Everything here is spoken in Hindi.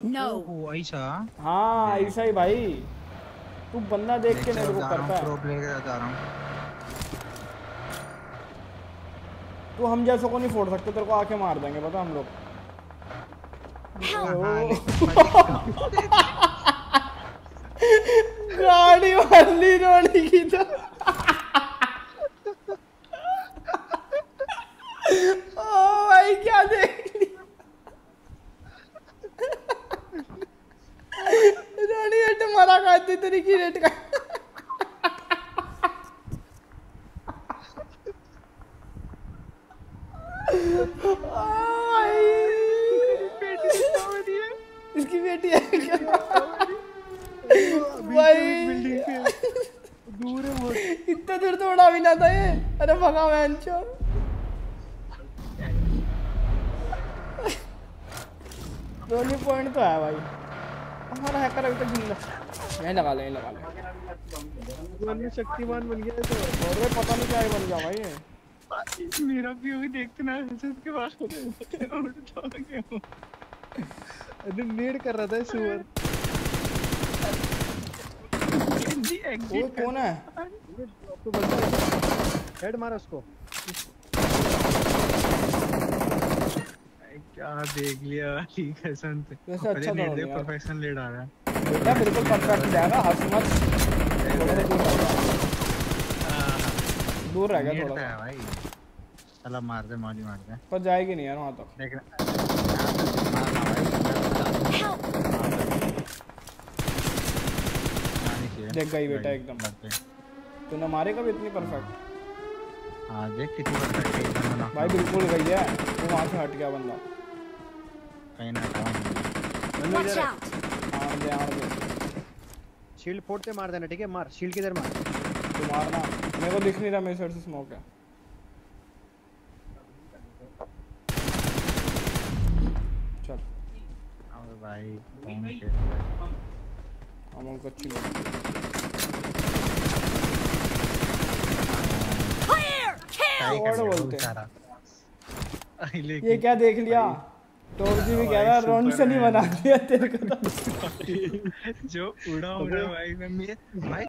No. ओह ऐसा हाँ ऐसा ही भाई। तू बंदा देख के मेरे को करता है प्रो प्लेयर जा रहा हूँ। तू हम जैसों को नहीं फोड़ सकते तेरे को आके मार देंगे पता हम लोग. हाँ, लेकिन गाड़ी वाली रोनी की तो ओ भाई क्या देख लिया रोनी हट खाती तेरी की रेट का? इसकी बेटी है क्या? भाई। दूर है वो। इतना दूर तो उड़ा भी ना था ये। अरे भगा मैं रोनी पॉइंट तो है भाई। हमारा हैकर अभी तक ज़िंदा यहीं लगा ले यहीं लगा ले। वन में शक्तिमान बन गया तो। और भाई पता नहीं क्या बन गया भाई। मेरा भी वही देखते ना इसके पास उठ गया अरे नेड कर रहा था सुअर वो कौन है? तो बंदा हेड मारा उसको। क्या देख लिया ठीक है संत। वैसे अच्छा। प्रोफेशनल लीड आ रहा है। बेटा बिल्कुल परफेक्ट जाएगा हंस मत थोड़ा दूर रह दूर गया थोड़ा भाई चला मार दे मौली मार दे पर जाएगी नहीं यार वहाँ तक देख देख गई बेटा एकदम। तूने मारेगा भी इतनी परफेक्ट हाँ देख कितनी परफेक्ट है भाई बिल्कुल गई है वो वहाँ से हट गया बंदा कहीं ना कहीं आड़ दे आड़ दे शील्ड फोड़ते मार देना ठीक है? मार शील्ड किधर मार? तू मारना। मेरे को दिख नहीं रहा मेरे साइड से स्मोक है। चल। अब भाई कौन खेल रहा है? अमोल को अच्छी लिया बोलते हैं। ये क्या देख लिया? टॉप जी भी कह रहा भाई, रॉन से नहीं बना दिया तेरे को तो। जो उड़ा उड़ा भाई मैं भाई